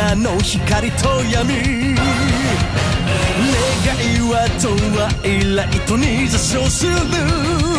らの光と闇。願いはとはイライトに座礁する。